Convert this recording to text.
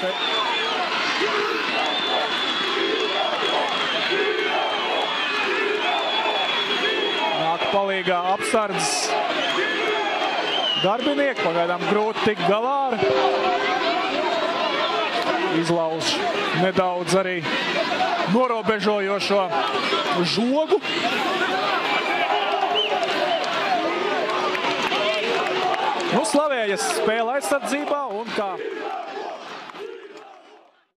šeit. Nāk palīgā apsardzes darbinieki. Pagaidām grūti tikt galā ar. Izlauž nedaudz arī norobežojošo žogu. Nu, slavējas spēle aizsardzībā un kā